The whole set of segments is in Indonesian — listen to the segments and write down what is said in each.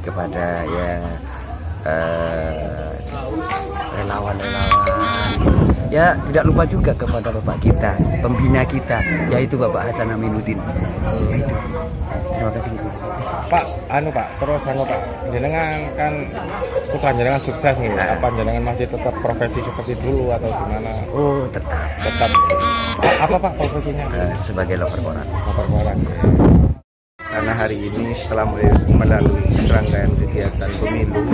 kepada ya eh, relawan-relawan ya tidak lupa juga kepada bapak kita pembina kita yaitu bapak Hasan Aminuddin Ya, itu terima kasih Pak, anu Pak, terus anu Pak, jenengan kan putra jenengan sukses nih. Nah. Apa jenengan masih tetap profesi seperti dulu atau gimana? oh tetap Tetap. Apa Pak profesinya? eh, sebagai lover koran Motor koran. Karena hari ini setelah melalui serangkaian kegiatan pemilu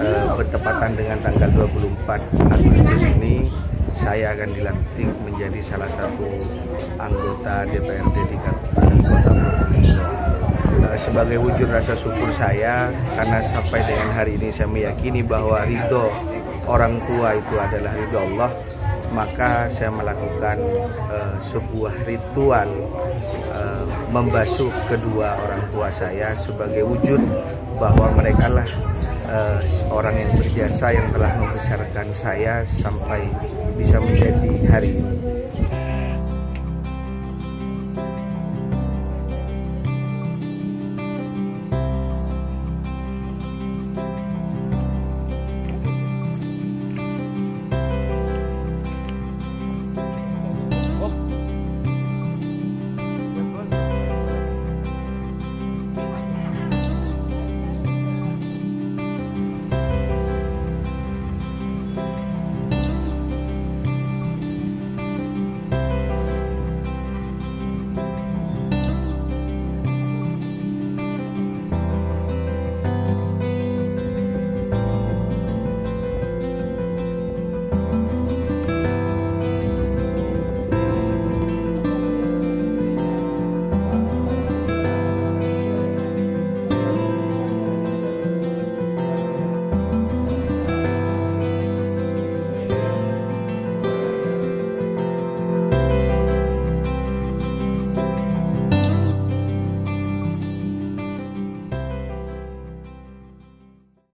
eh, bertepatan dengan tanggal 24 Agustus ini saya akan dilantik menjadi salah satu anggota DPRD di Kabupaten Kota Sebagai wujud rasa syukur saya karena sampai dengan hari ini saya meyakini bahwa ridho orang tua itu adalah ridho Allah maka saya melakukan eh, sebuah ritual eh, membasuh kedua orang tua saya sebagai wujud bahwa mereka lah eh, orang yang berjasa yang telah membesarkan saya sampai bisa menjadi hari ini.